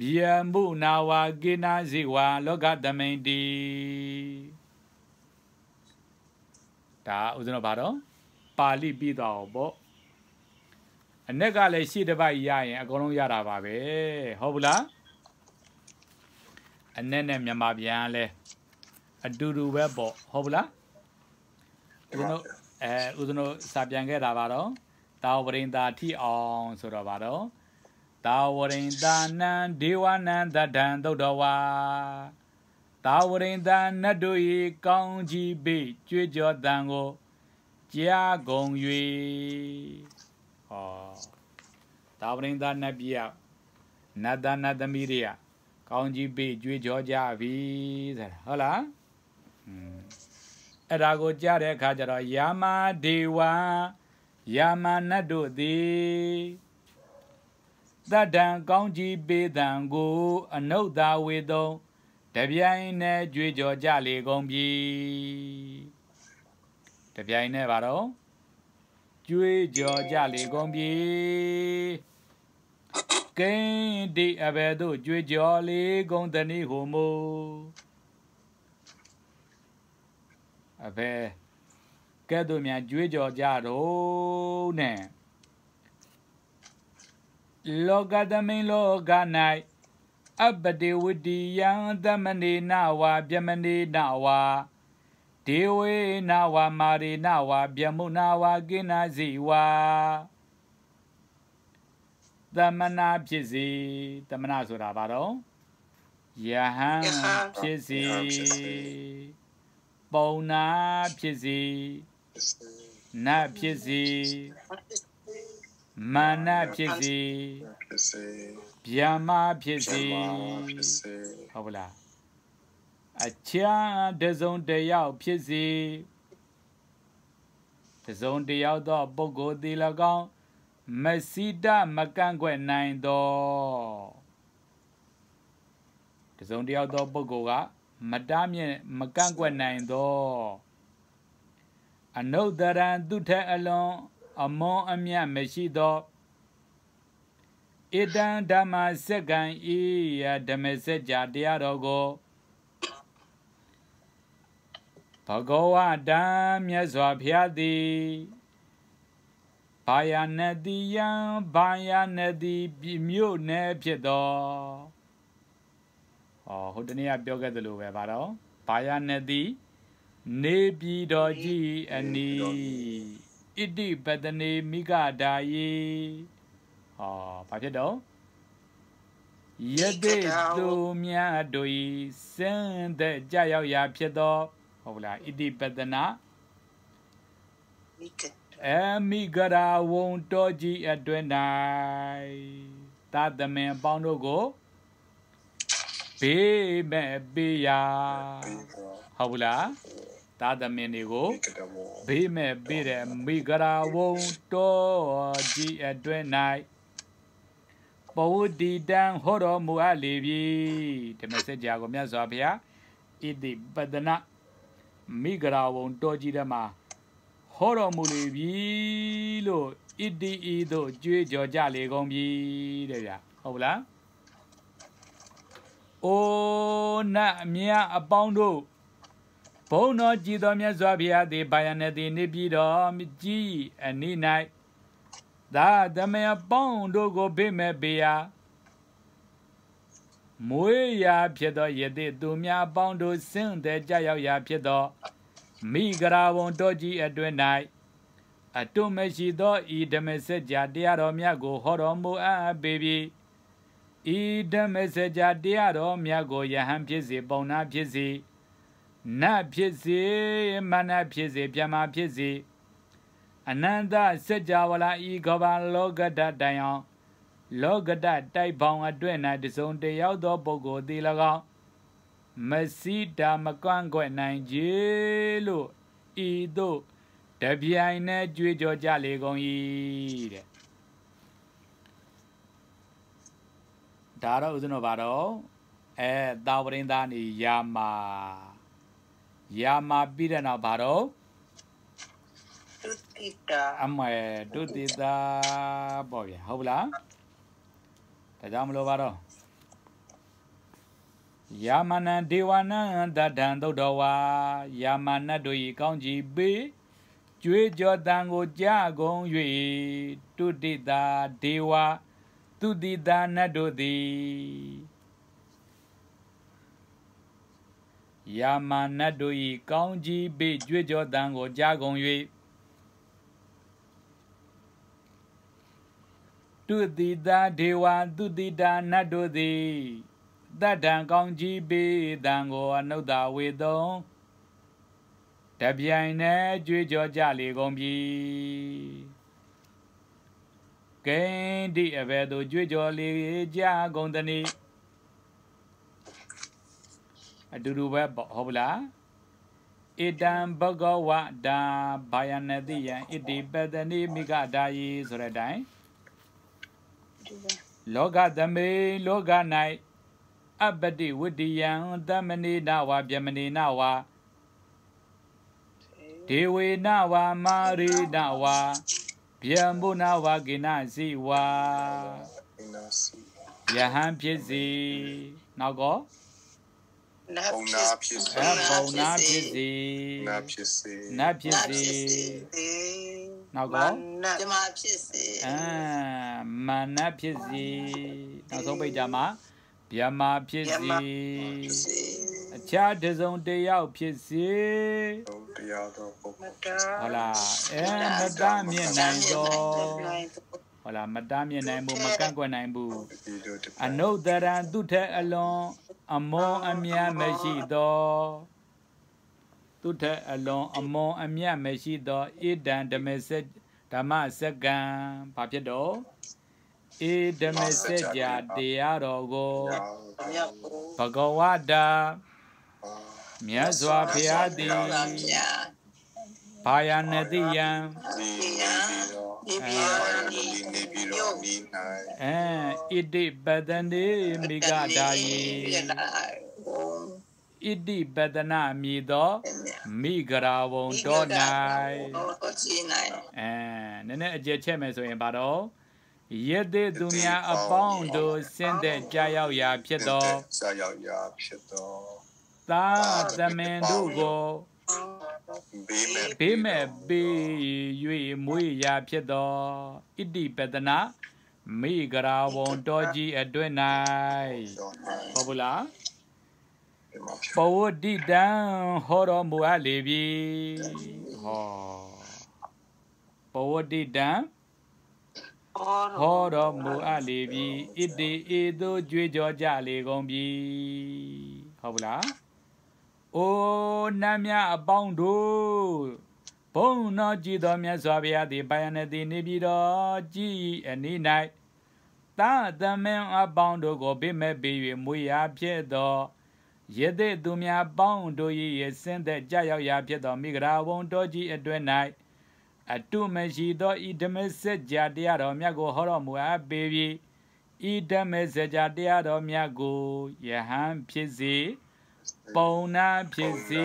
ဗျာမှုနာဝါကိနာဇိဝါလောကသမိန်တိဒါဥစဉ်တော့ဘာတော့ပါဠိပြီးတော့ပေါ့အ내ကလည်းရှေ့တစ်ပိုက်ရရင်အကုန်လုံးရတာပါပဲဟုတ်ဘူးလားအ내နဲ့မြန်မာပြန်လဲအတူတူပဲပေါ့ဟုတ်ဘူးလားဦးဇင်းတို့အဲဦးဇင်းတို့စာပြန်ခဲ့တာပါတော့တာဝရိန်တာထိအောင်ဆိုတော့ပါတော့ တာဝရိန်တာနံဒေဝနံတတံသုတ်တော်ဝါတာဝရိန်တာနတ်တို့၏ကောင်းကြီးပေကြွေးကြောတန်ကိုကြားကုန်၍ဟောတာဝရိန်တာနတ်ပြနတ်သားနတ်သမီးတွေကကောင်းကြီးပေကြွေးကြောကြပြီဆိုတာဟုတ်လားอืมအဲ့ဒါကိုကြားတဲ့အခါကျတော့ယာမဒေဝယာမနတ်တို့သည် တတ္တံကောင်းကြီးပေးတံကိုအနုဿာဝေတုံ တပြိုင်နဲ့ကြွေးကြောကြလေကုန်ပြီတပြိုင်နဲ့ပါတော့ကြွေးကြောကြလေကုန်ပြီကိန်းဒီအဘယ်သို့ကြွေးကြောလေကုန်တနည်းဟူမူအဘယ်ကဲ့သို့များကြွေးကြောကြတော့နဲ့ လောကသမိန်လောက၌အပတိဝတိယံသမနေနဝါပြမနေနဝါဒေဝေနဝါမာရိနဝါပြမုနဝါကိနာစီဝါသမနာဖြစ်စီသမနာဆိုတာဘာတော့ယဟန်ဖြစ်စီပုံနာဖြစ်စီနတ်ဖြစ်စီ မာနဖြစ်စီဗျာမဖြစ်စီဟုတ်ပလားအချမ်းတစုံတယောက်ဖြစ်စီတစုံတယောက်သောပုဂ္ဂိုလ်သည်၎င်းမစိတမကန့်ကွက်နိုင်သောတစုံတယောက်သောပုဂ္ဂိုလ်ကမတားမြင့်မကန့်ကွက်နိုင်သောအနုဒရံသူထက်အလွန် အမွန်အမြတ်မရှိသောဣတံဓမ္မစက္ကံဤယဓမ္မစကြာတရားတော်ကိုဘဂဝတံမြတ်စွာဘုရားသည်ဘာယာနတိယံဘာယာနတိမြို့နယ်ဖြစ်သောဟောဟိုတနေ့ကပြောခဲ့သလိုပဲဗါတော့ဘာယာနတိနေပြည်တော်ကြီးအနီး ဣတိပတနေမိဂဒာယေဟောဘာဖြစ်တော့ယတိသူမြတ်တို့ဤစံတဲ့ကြရောက်ရာဖြစ်သောဟုတ်ဗလားဣတိပတနာအမိဂရာဝုံတော်ကြီးအတွင်၌သာသမင်အပေါင်းတို့ကိုဘေးမဲ့ပေးရာဟုတ်ဘူးလား သာသမင်တွေကိုဘေးမဲ့ပေးတဲ့မိဂရာဝုံတော်ကြီးအတွင်၌ပဝတ္တိတံဟောတော်မူအပ်လေပြီဓမ္မစကြာကိုမြတ်စွာဘုရားဣတိပဒနာမိဂရာဝုံတော်ကြီးတဲ့မှာဟောတော်မူလေပြီလို့ဣတိဤသို့ကြွေးကြော်ကြလေကုန်ပြီတဲ့ဗျာဟုတ်လားအိုနတ်အမြတ်အပေါင်းတို့ ဘုံတော်ကြည်တော်မြတ်စွာဘုရားသည်ဘာယနေသည်နေပြည်တော်ကြီးအနိ၌သာသမယပေါင်းတို့ကိုဗိမဲ့ပေရာမွေးရာဖြစ်သောယတိသူများပေါင်းတို့ဆင်းတဲ့ကြရောက်ရာဖြစ်သောမိဂရာဝံတော်ကြီးအတွင်၌အတုမရှိသောဤဓမ္မစကြာတရားတော်မြတ်ကိုဟောတော်မူအပ်ပေပြီဤဓမ္မစကြာတရားတော်မြတ်ကိုယဟန်ဖြစ်စေပုံနာဖြစ်စေ နတ်ဖြစ်စေမနတ်ဖြစ်စေပြမဖြစ်စေအနန္တစัจ java လာဤကဘာလောကတတိုင်အောင်လောကတတိုက်ပေါင်းအတွင်၌တစုံတယောက်သောပုဂ္ဂိုလ်သည်၎င်းမစီတာမကွန့်ကွက်နိုင်ကြလို့ဤသို့တပြိုင်နဲ့ကြွေးကြော်ကြလေကုန်၏တဲ့ဒါတော့ဦးဇင်းတို့ဘာတော့အဲတာဝရင်သားနေယာမာ ယာမာပြီးတဲ့နောက်ဘာတော့တုတိတာအမေတုတိတာပေါ့ဗျာဟုတ်လားဒါကြောင့်မလို့ပါတော့ယာမနံဒေဝနံတတံသုတ်တော်ဝါယာမနတ်တို့၏ကောင်းကြီးပေးကျွေးကြောတန်ကိုကြာကုန်၍တုတိတာဒေဝသူတိတာနတ်တို့သည် ယာမနတ်တို့၏ကောင်းကြီးပေးကျွေးကြောတန်ကိုကြာကုန်၍တုတိတာဒေဝသူတိတာနတ်တို့သည်တတ္တံကောင်းကြီးပေးတံကိုအနုတ္တဝေသုံးတပြိုင်နဲ့ကြွေးကြောကြလေကုန်ပြီကဲဒီအဘယ်သို့ကြွေးကြောလေကြကုန်သနည်း အတူတူပဲပေါ့ဟုတ်ပလားဣတံဘဂဝတာဘာယနတိယံဣတိပတနိမိဂဒါယီဆိုတဲ့အတိုင်းဒီပဲလောကသမေလောက၌အပ္ပတိဝတ္တိယံသမဏေနဝဗျမဏေနဝဒေဝေနဝမာရိနဝဗျံဘုနဝကိနစီဝအင်းနာစီယဟံဖြစ်စီနောက်ကော နတ်ဘုံနာဖြစ်စေအဘုံနာဖြစ်စီနာဖြစ်စေနတ်ဖြစ်စီနောက်ကောနတ်ဓမ္မဖြစ်စေအာမာနဖြစ်စီနောက်ဆုံးပိတ်ကြမှာဗျမာဖြစ်စီစေအခြားတစ်စုံတစ်ယောက်ဖြစ်စီဘုံတရားတော်ပုဂ္ဂိုလ်တာဟုတ်လားအဲမတမ်းမြင့်နိုင်တော့ ဟုတ်လားမတမ်းမြင့်နိုင်ဘူးမကန့်ကွက်နိုင်ဘူးဒီလိုတအနုတရံသူထက်အလွန်အမောအမြတ်မရှိသောသူထက်အလွန်အမောအမြတ်မရှိသောဣဒံဓမ္မစက်ဓမ္မစက္ကံဘာဖြစ်တော့ဣဓမ္မစက်ကြတရားတော်ကိုမြောက်ကိုဘဂဝတာမြတ်စွာဘုရားသည်တော်လာမြာဘာယနတိယံဒီ နေပြီးတော့ဒီပြီးတော့ဒီနေပြီးတော့ဒီနိုင်အဲဣတိပတန္တိမိဂဒါယေပြလာဘုံဣတိပတနာမည်သောမိဂရာဝံတော်၌ကိုချီနိုင်အဲနည်းနည်းအကျက်ချက်မယ်ဆိုရင်ဘာတော့ယသိသူများအပေါင်းတို့ဆင်းသက်ကြရောက်ရာဖြစ်သောဆာရောက်ရာဖြစ်သောသာသမင်တို့ကို ဘေးမဲ့ဘေးမဲ့ပေး၍မွေးရာဖြစ်သောဣတိပတနာမိဂရာဝံတော်ကြီးအတွင်၌တော့ဟုတ်ဘူးလားဒီမှာဖြစ်ပဝတ္တိတံဟောတော်မူအပ်လေပြီဟောပဝတ္တိတံဟောတော်မူအပ်လေပြီဣတိဧသို့ကြွေးကြောကြလေကုန်ပြီဟုတ်ဘူးလား အိုနတ်မြတ်အပေါင်းတို့ဘုံတော်ကြည်တော်မြတ်စွာဘုရားသည်ဘာယနတိနေပြည်တော်ကြည်အနိ၌သာသမင်အပေါင်းတို့ကိုဗိမဲ့ပေး၍မွေရာဖြစ်သောယသိသူများပေါင်းတို့၏ရစင်းသက်ကြရောက်ရာဖြစ်သောမိဂရာဝံတော်ကြီးအတွင်၌အတုမရှိသောဤဓမ္မစကြာတရားတော်မြတ်ကိုဟောတော်မူအပ်ပေပြီဤဓမ္မစကြာတရားတော်မြတ်ကိုယဟန်ဖြစ်စေ ပုံနာဖြစ်စေ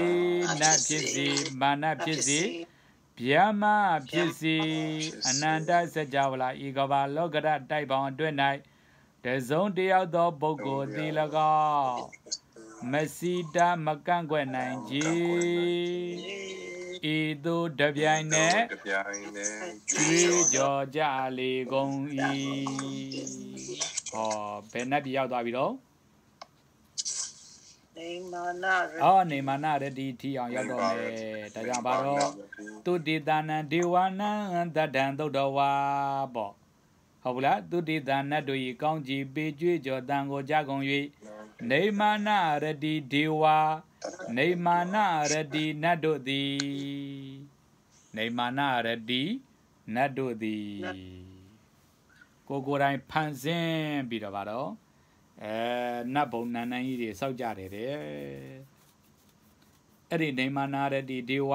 နတ်ဖြစ်စေမာနဖြစ်စေဗျာမဖြစ်စေအနန္တစကြာဝဠာဤကဘာလောကရတိုက်ပေါင်းအတွင်၌တစုံတယောက်သောပုဂ္ဂိုလ်သည်၎င်းမစီတာမကန့်ကွက်နိုင်ကြဤသို့တပြိုင်နက်တပြိုင်နဲ့ကျွေးကြော်ကြလေကုန်၏ဟောဘယ်နှက်ပြရောက်သွားပြီတော့ နေမာနာရအော်နေမနာရတိထီအောင်ရောက်တော့မယ်ဒါကြောင့်ဘာတော့တုတိတနံဒေဝနံတတံသုတ်တော်ဝါပေါ့ဟုတ်ဘူးလားတုတိတနတ်တို့ဤကောင်းကြီးပေကျွေးကြော်တန်ကိုကြကုန်၍နေမာနာရတိဒေဝနေမာနာရတိနတ်တို့သည်နေမာနာရတိနတ်တို့သည်ကိုကိုယ်တိုင်ဖန်ဆင်းပြီးတော့ဗါတော့ အဲနတ်ဘုံနန်းနန်းကြီးတွေစောက်ကြတယ်တဲ့အဲ့ဒီနေမာနာရတိဒေဝ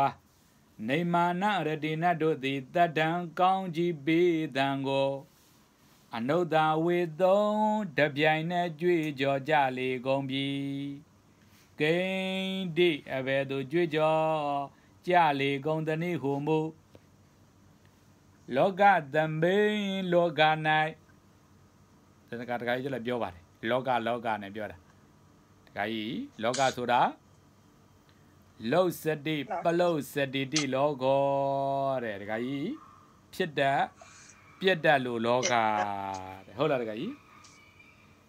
နေမာနာရတိနတ်တို့သည်တတ္တံကောင်းကြီးပေးတံကိုအနုတ္တဝေသုံးတပြိုင်နဲ့ကြွေးကြော်ကြလေကုန်ပြီဂိန္တိအဘယ်သို့ကြွေးကြော်ကြလေကုန်သနည်းဟုမူလောကသမိန်လောက၌တက္ကတက္ကကြီးကျလည်းပြောပါတယ် လောကလောကနဲ့ပြောတာတခါကြီးလောကဆိုတာလုတ်စတိပလုတ်စတိတိလောကောတဲ့တခါကြီးဖြစ်တတ်ပြက်တတ်လို့လောကတဲ့ဟုတ်လားတခါကြီး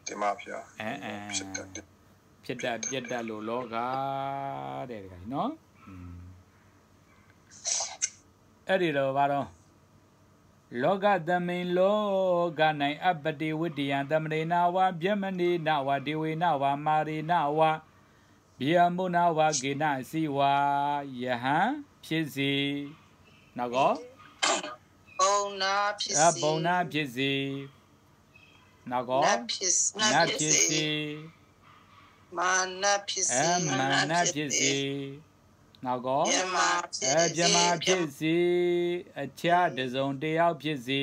တင်ပါဗျာအဲအဲဖြစ်တတ်တယ်ဖြစ်တတ်ပြက်တတ်လို့လောကတဲ့တခါကြီးနော်อืมအဲ့ဒီတော့ဘာတော့ လောကသမိန်လောက၌အပ္ပတိဝိတ္တယံသမဏေနာဝဗျမဏေနာဝဒေဝေနာဝမာရေနာဝဗျာမုနာဝကေနစီဝါယဟံဖြစ်စီနောက်ကောပုံနာဖြစ်အစီဘုံနာဖြစ်စီနောက်ကောနတ်ဖြစ်စီနတ်ဖြစ်စီမာနဖြစ်အစီမန္နဖြစ်စီ နောက်ကောမြမဖြစ်အပြမဖြစ်စီအခြားတစ်စုံတစ်ယောက်ဖြစ်စီ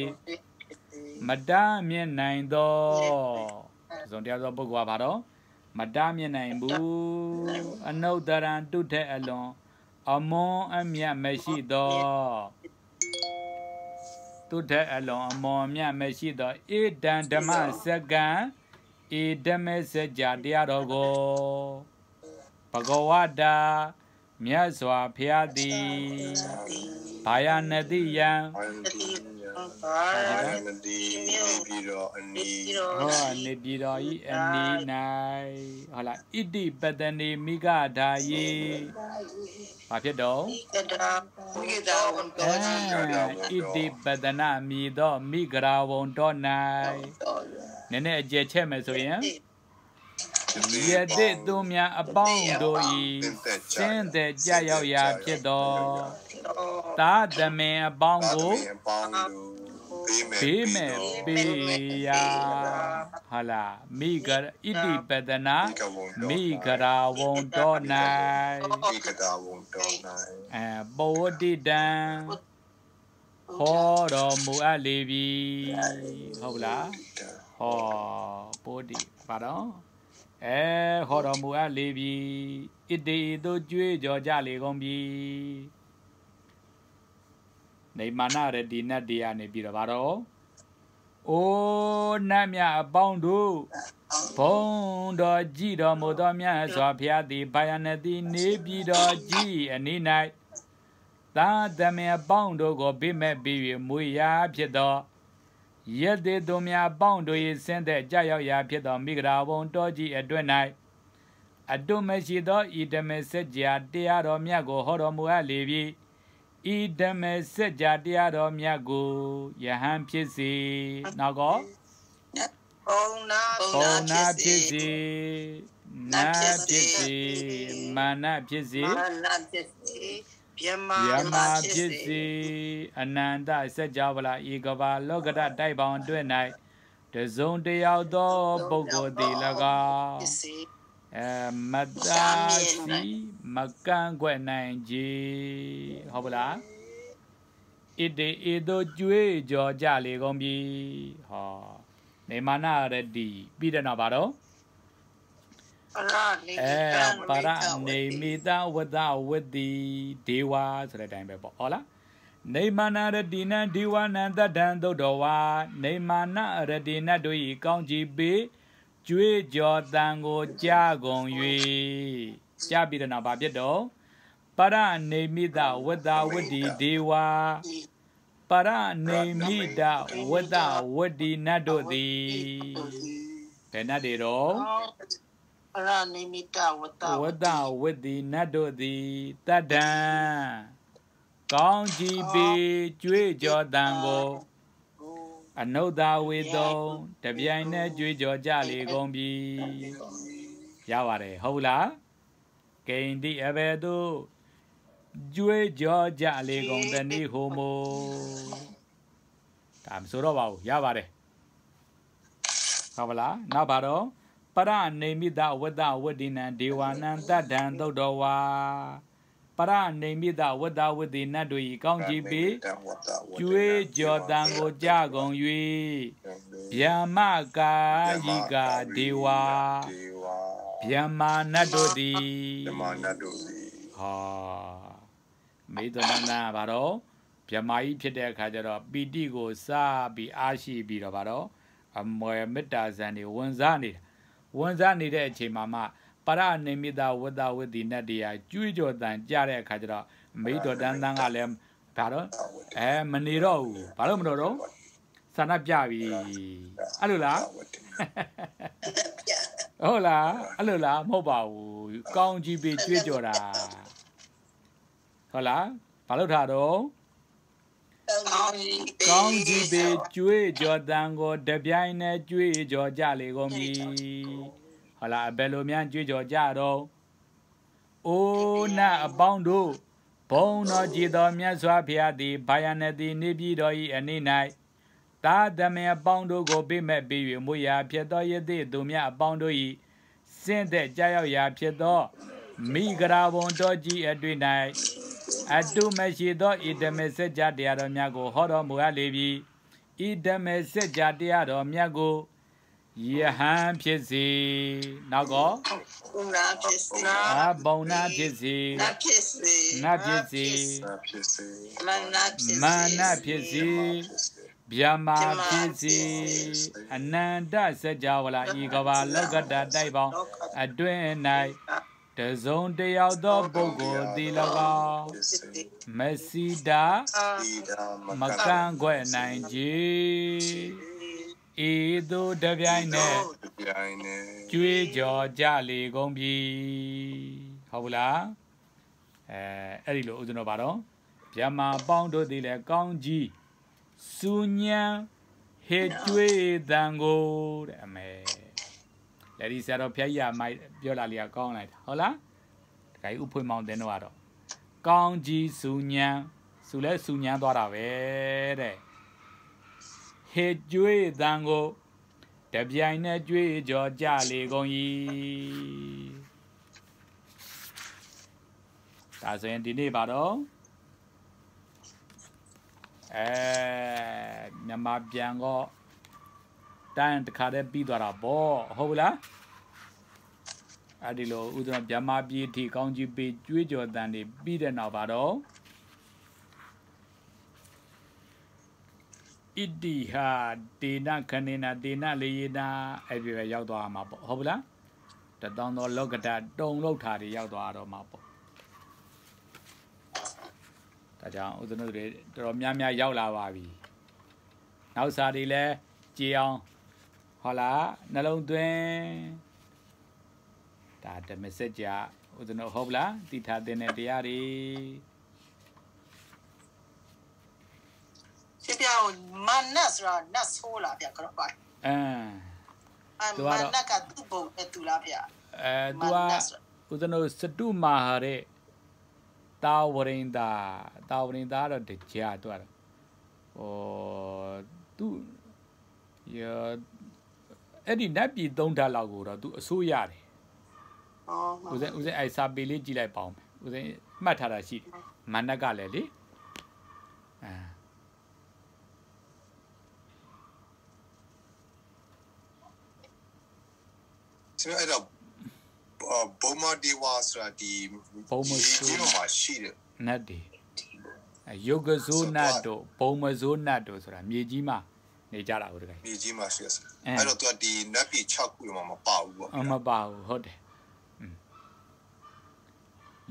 မတမ်းမြင်နိုင်သောတစ်စုံတစ်ယောက်သောပုဂ္ဂိုလ်ကဘာတော့မတမ်းမြင်နိုင်ဘူးအနုတ္တရံတုထက်အလွန်အမွန်အမြတ်မရှိသောတုထက်အလွန်အမွန်အမြတ်မရှိသောဧတံဓမ္မစကံဧဓမ္မစကြာတရားတော်ကိုဘဂဝတာ မြတ်စွာဘုရားသည်ဘာယနတိယံအိုင်ဒီယာပါအိုင်ဒီနေပြီးတော့အနီးဟောနေပြည်တော်ဤအနီး၌ဟုတ်လားဣတိပတနေမိဂဓာယေဘာဖြစ်တော့ကဒါမိဒါဝန်အဲတော်ကြီးဣတိပတနာမိသောမိဂရာဝံတော်၌နည်းနည်းအကျယ်ချက်မယ်ဆိုရင် ယတိသူများအပေါင်းတို့ဤစင်းတဲ့ကြရောက်ရာဖြစ်သောသာသမင်အပေါင်းကိုပေါင်းလို့ဘေးမဲ့ဘေးမဲ့ပေးရာဟာလာမိဂရဣတိပတနာမိဂရာဝံတော်၌ဒီကတာဝံတော်နိုင်အဲပောဝတိတံဟောတော်မူအပ်လေပြီဟုတ်လားဟောပိုတိပါတော့ အဲဟောတော်မူအပ်လေပြီဣတိတို့ကြွေးကြော်ကြလေကုန်ပြီနေမာနရတိနတ်တရားနေပြီးတော့ဗါတော့အိုးနတ်မြအပေါင်းတို့ဘုံတော်ကြည်တော်မူသောမြတ်စွာဘုရားသည်ဘာယနတိနေပြည်တော်ကြည်အနိ၌သာသမင်အပေါင်းတို့ကိုပြိမဲ့ပြီး၍မွေရာဖြစ်သော ယက်သေးသူများအပေါင်းတို့၏ဆင်းသက်ကြရောက်ရာဖြစ်သောမိဂရာဘုံတော်ကြီးအတွင်း၌အတုမရှိသောဤဓမ္မစကြာတရားတော်မြတ်ကိုဟောတော်မူအပ်လေပြီဤဓမ္မစကြာတရားတော်မြတ်ကိုယဟန်ဖြစ်စေနောက်ကောပုံနာပုံနာဖြစ်စေနတ်ဖြစ်စေမာနဖြစ်စေမာနဖြစ်စီ မြမယမဖြစ်စေအနန္တစัจ java လာဤကဘာလောကရတိုက်ပေါင်းအတွင်း၌တစုံတယောက်သောပုဂ္ဂိုလ်သည်၎င်းဖြစ်စီအဲမတ္တာစီမကန့်ကွက်နိုင်ကြီးဟုတ်ပလားဣတေဧသောကျွေးကြော်ကြလေကုန်ပြီဟောနေမာနရတိပြီးတဲ့နောက်ပါတော့ပရနေ အဲပရနေမိတဝဒဝတိဒေဝဆိုတဲ့အတိုင်းပဲပေါ့ဟုတ်လားနေမာနရတိနံဒေဝနံတတံသုတ်တော်ဝါနေမာနရတိနတ်တို့ဤကောင်းကြည်ပေကျွေးကြော်တန်ကိုကြားကုန်၍ကြားပြီးတဲ့နောက်ဘာဖြစ်တော့ပရနေမိတဝဒဝတိဒေဝပရနေမိတဝဒဝတိနတ်တို့သည်ဘယ်နတ်တွေတော့ ပရနိမိတဝတ္တဝတ္တဝတ္တိနတ်တို့သည်တတ္တံကောင်းကြည်ပေကြွေးကြော်တန်ကိုအနုဿဝေတုံတပြိုင်နက်ကြွေးကြော်ကြလေကုန်ပြီရပါတယ်ဟုတ်လားကိန္တိအဘယ်သို့ကြွေးကြော်ကြလေကုန်တနည်းဟိုမိုဒါမဆိုတော့ပါဘူးရပါတယ်ဟုတ်ပါလားနောက်ပါတော့ ပရနေမိတဝတ္တဝတ္တိနံဒေဝနံတတ္တံသုတ်တော်ဝါပရနေမိတဝတ္တဝတ္တိနတ်တို့ဤကောင်းကြည်ပေကျွေးကြော်တန်ကိုကြကုန်၍ဗျာမကာယိကာဒေဝဒေဝဗျာမာနတ်တို့သည်ဓမ္မနတ်တို့သည်ဟာမေတ္တနာနာဘာတော့ဗျာမာကြီးဖြစ်တဲ့အခါကျတော့ပီတိကိုစားပြီးအားရှိပြီးတော့ဘာတော့အမွယ်မေတ္တာဇန်တွေဝင်စားနေတာ ဝန်စားနေတဲ့အချိန်မှာမှပရနိမိတဝတ္တဝတ္တိနတ်တရားကျွေးကြော်တန်ကြတဲ့အခါကျတော့မိတ်တော်တန်းတန်းကလည်းဒါတော့အဲမနေတော့ဘူးဘာလို့မလို့တော့ဆန္ဒပြပြီအဲ့လိုလားဟုတ်လားအဲ့လိုလားမဟုတ်ပါဘူးကောင်းကြီးပေးကျွေးကြော်တာဟုတ်လားဘာလို့ထားတော့ ကောင်းကြီးကောင်းကြီးပေကျွေးကြော်တန်ကိုတပြိုင်နဲ့ကျွေးကြော်ကြလေကုန်ပြီဟုတ်လားဘယ်လိုများကျွေးကြော်ကြတော့အိုးနတ်အပေါင်းတို့ဘုံတော်ကြည်တော်မြတ်စွာဘုရားသည်ဘာယနတိနေပြည်တော်၏အနိ၌သာသမယအပေါင်းတို့ကိုပြိမဲ့ပြီး၍မွေရာဖြစ်သောယသိသူမြတ်အပေါင်းတို့၏စင့်တဲ့ကြောက်ရောက်ရာဖြစ်သောမိဂရာဘုံတော်ကြီးအတွေ့၌ အတုမရှိသောဣဒမေစကြတရားတော်များကိုဟောတော်မူရလေပြီဣဒမေစကြတရားတော်များကိုယဟန်ဖြစ်စေနောက်ကဘုံနာဖြစ်စေအဘုံနာဖြစ်စေနတ်ဖြစ်စေနတ်ဖြစ်စေမနာဖြစ်စေမနာဖြစ်စေဗျာမာဖြစ်စေအနန္တစကြဝဠာဤကဘာလောကတတိုက်ပေါင်းအတွင်း၌ တစုံတယောက်သောပုဂ္ဂိုလ်သည်၎င်းဖြစ်စေမစီတာအာဤဒါမကန့်ကွက်နိုင်ကြီးဤသို့တပြိုင်နက်ပြိုင်နေကြွေးကြော်ကြလေကုန်ပြီဟုတ်ဘူးလားအဲအဲ့ဒီလိုဦးဇင်းတော်ပါတော့ဗျမ္မာပေါင်းတို့သည်လည်းကောင်းကြီးစူညံဟေကြွေးတန်ကိုတဲ့အမေ လက်ဒီဆရာတော်ဖျက်ရမိုက်ပြောလာလျာကောင်းလိုက်တာဟုတ်လားတခါကြီးဥဖွေမောင်တင်တော့ကတော့ကောင်းကြီးစူညံစူလဲစူညံသွားတာပဲတဲ့ဟေကြွေးတန်ကိုတပြိုင်နဲ့ကြွေးကြော်ကြလေကုန်၏ဒါဆိုရင်ဒီနေ့ပါတော့အဲမြန်မာပြန်တော့ တန်းတခါတည်းပြီးသွားတာပေါ့ဟုတ်ဘူးလားအဲ့ဒီလိုဥဒ္ဒနာမြန်မာပြည်ထီကောင်းကြီးပေးကြွေးကြော်တန်တွေပြီးတဲ့နောက်ပါတော့ဣတိဟာဒေနခဏေနာဒေနလေယနာအဲ့ဒီပဲရောက်သွားမှာပေါ့ဟုတ်ဘူးလားတတောင်းသောလောကတတုံလောက်တာတွေရောက်သွားတော့မှာပေါ့ဒါကြောင့်ဥဒ္ဒနတွေတော်တော်များများရောက်လာပါပြီနောက်စာတွေလည်းကြည်အောင် ဟုတ်လားနှလုံးသွင်းဒါဓမ္မစကြာဥဒ္ဒနဟုတ်လားတိထားတဲ့တရားတွေဖြစ်ပြောင်းမနတ်ဆိုတာနတ်ဆိုးလားဗျကတော့ပါအမ်အမနတ်ကသူ့ဘုံနဲ့သူလားဗျအဲသူကဦးဇနုစတုမာဟာတဲ့တာဝရိန္ဒာတာဝရိန္ဒာတော့တကြာသူကတော့ဟိုသူရ အဲ့ဒီနတ်ပြည်သုံးဓာတ်လောက်ကိုတော့သူအစိုးရတယ်อ๋อဦးဇင်းဦးဇင်းအဲ့စာပေလေးကြည့်လိုက်ပါဦးမယ်ဦးဇင်းမှတ်ထားတာရှိတယ်မန္နကလည်းလေအာဆိုတော့အဲ့တော့ဘုံမဒီဝါဆိုတာဒီဒီမှာရှိတယ်နတ်တွေအဲယုတ်ကဇိုးနတ်တို့ဘုံမဇိုးနတ်တို့ဆိုတာမြေကြီးမှာ နေကြတာဟုတ်တယ်မြေကြီးမှာရှိတယ်အဲ့တော့သူကဒီနတ်ပြည်6ခုမှာမပါဘူးပေါ့အမပါဘူးဟုတ်တယ်อืม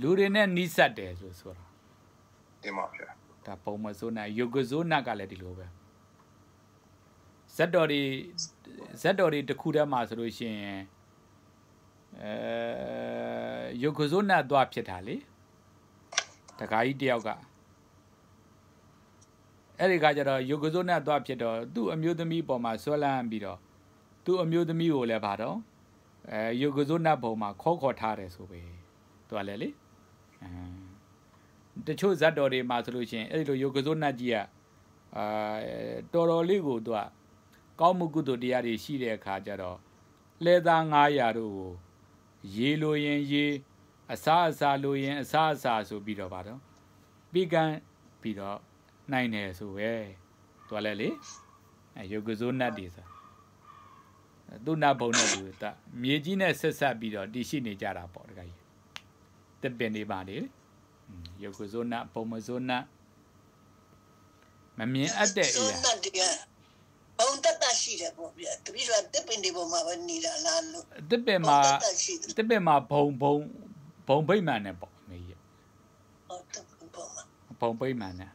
လူတွေနဲ့နီးစပ်တယ်ဆိုဆိုတာဒီမှာပြဒါပုံမစိုးနာယုတ်ကဇိုးနတ်ကလည်းဒီလိုပဲဇက်တော်တွေဇက်တော်တွေတစ်ခုတည်းမှာဆိုလို့ရှိရင်အဲယုတ်ကဇိုးနတ်သွားဖြစ်တာလေတခါကြီးတယောက်က အဲ့ဒီကကြတော့ယုတ်ကဇိုးနတ်သွားဖြစ်တော့သူ့အမျိုးသမီးပေါ်မှာဆွဲလန်းပြီးတော့သူ့အမျိုးသမီးကိုလည်းဗါတော့အဲယုတ်ကဇိုးနတ်ဘုံမှာခေါ်ခေါ်ထားတယ်ဆိုပဲသူကလည်းလေအဲတချို့ဇတ်တော်တွေမှာဆိုလို့ရှိရင်အဲ့ဒီလိုယုတ်ကဇိုးနတ်ကြီးကအာတော်တော်လေးကိုသူကကောင်းမှုကုသိုလ်တရားတွေရှိတဲ့အခါကျတော့လဲသား900တို့ကိုရေလိုရင်ရေအစားအစာလိုရင်အစားအစာဆိုပြီးတော့ဗါတော့ပြီးကန်ပြီးတော့ နိုင်တယ်ဆိုပဲသူကလည်းလေအဲယုတ်ကဇိုးနတ်တွေဆိုသူ့နတ်ဘုံနဲ့သူတမြေကြီးနဲ့ဆက်ဆက်ပြီးတော့တည်ရှိနေကြတာပေါ့တခါကြီးတက်ပင်နေပါလေယုတ်ကဇိုးနတ်ပုံမဇိုးနတ်မမြင်အပ်တဲ့အရာဆိုတတ်တယ်ဘုံတက်တက်ရှိတယ်ပေါ့ဗျာတပည့်တော်တစ်ပင်ဒီပေါ်မှာပဲနေတာလားလို့တစ်ပင်မှာတက်တက်ရှိတယ်တစ်ပင်မှာဘုံဘုံဘုံဗိမ့်မှန်နဲ့ပေါ့အမေကြီးဟုတ်တက်ပင်ပေါ်မှာဘုံဗိမ့်မှန်နဲ့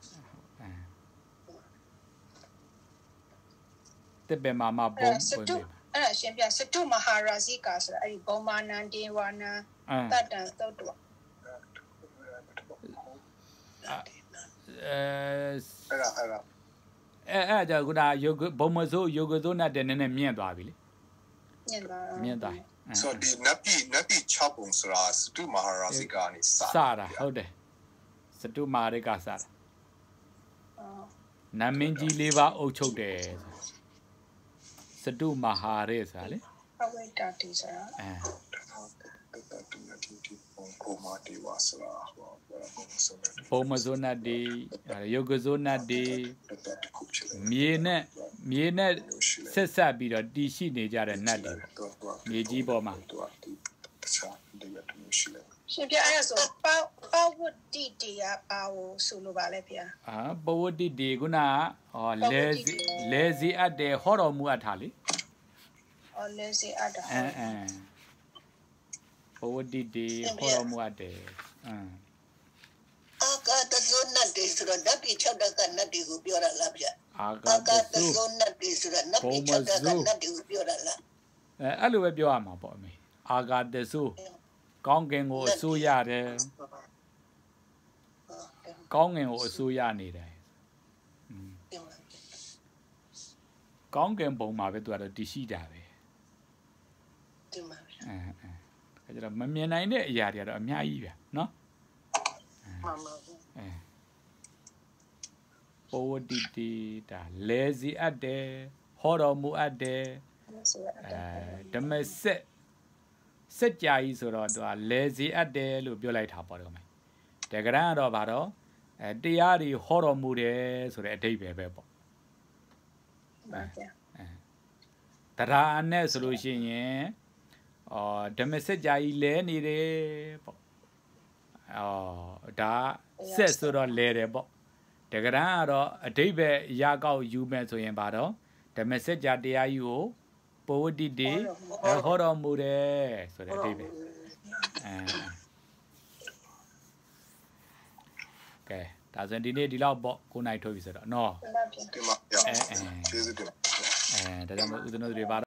တစ်ပင်မှာမှာဘုံအဲ့စဗိမ့်တုမှန်အဲ့ဒါရှင်ပြစတုမဟာရာဇိကာဆိုတာအဲ့ဒီဘောမာနန္ဒေဝနာအဲတတ္တံသုတ်တော်အဲအဲ့ဒါအဲ့ဒါအဲအဲ့ဒါကြောင့်ခုနယုတ်ဘုံမစိုးယုတ်ကစိုးနဲ့တည်းနည်းနည်းမြင့်သွားပြီလေညင်သွားမြင့်သွားပြီအဲဆိုဒီနတ်ပြည်နတ်ပြည်6ပုံဆိုတာစတုမဟာရာဇိကနေစစတာဟုတ်တယ်စတုမာရိကစတာအော်နာမင်းကြီးလေးပါအုပ်ချုပ်တယ် စတုမဟာရိဆိုတာလေအဝိတ္တတိဆိုတာအဲတတတူနတိတိပုံကိုမာဒီဝါဆိုတာဟောပုံစံနဲ့ဘုံမစိုးနဲ့ဒီယုတ်ကစိုးနဲ့ဒီတတတခုဖြစ်တယ်မြေနဲ့မြေနဲ့ဆက်ဆက်ပြီးတော့တည်ရှိနေကြတဲ့နတ်တွေပေါ့မြေကြီးပေါ်မှာတော့တခြားဒီကတမျိုးရှိတယ် ရှင်ပြအဲ့ဒါဆိုပေါပဝတ္တိတေယပါဝဆိုလိုပါလေဗျာအာပဝတ္တိဒီခုနကဟောလဲစီလဲစီအပ်တယ်ဟောတော်မူအပ်တာလေအော်လဲစီအတ္တအဲအဲပဝတ္တိဒီဟောတော်မူအပ်တယ်အင်းအာကာတဇုနတ်တွေဆိုတော့ဓာတ်ပြည်6တက်ကနတ်တွေကိုပြောတာလားဗျာအာဂအာတကာတသုဇုနတ်တွေဆိုတော့နတ်ပြည်6တက်ကနတ်တွေကိုပြောတာလားအဲအဲ့လိုပဲပြောရမှာပေါ့အမေအာဂတသု ကောင်းကင်ကိုအစိုးရတယ်ကောင်းကင်ကိုအစိုးရနေတယ်ကောင်းကင်ဘုံမှာပဲသူကတော့တရှိတာပဲတင်ပါဗျာအဲအဲကြတော့မမြင်နိုင်တဲ့အရာတွေကတော့အများကြီးဗျာနော်မှန်ပါဘူးအဲပေါ်ဝတီတီဒါလဲစီအပ်တယ်ဟောတော်မူအပ်တယ်အဲဓမ္မစက် စက်ကြာကြီးဆိုတော့သူကလဲစီအပ်တယ်လို့ပြောလိုက်တာပေါ့တော့မယ်တကယ်ကတော့ဗါတော့အဲတရားတွေဟောတော်မူတယ်ဆိုတဲ့အဓိပ္ပာယ်ပဲပေါ့ပါဗျာတရားအနဲ့ဆိုလို့ရှိရင်အော်ဓမ္မစက်ကြာကြီးလဲနေတယ်ပေါ့အော်ဒါစက်ဆိုတော့လဲတယ်ပေါ့တကယ်ကတော့အဓိပ္ပာယ်ရကောက်ယူမယ်ဆိုရင်ဗါတော့ဓမ္မစက်ကြာတရားကြီးကို ပဝတ္တိတိအဲဟောတော်မူတယ်ဆိုတဲ့အဓိပ္ပာယ်အဲကဲဒါဆိုရင်ဒီနေ့ဒီလောက်ပေါ့ကိုနိုင်ထုတ်ပြီဆိုတော့နော်ပါဗျာဒီမှာရကျေးဇူးတင်ပါတယ်အဲဒါကြောင့်မို့ဦးဇင်းတို့တွေပါ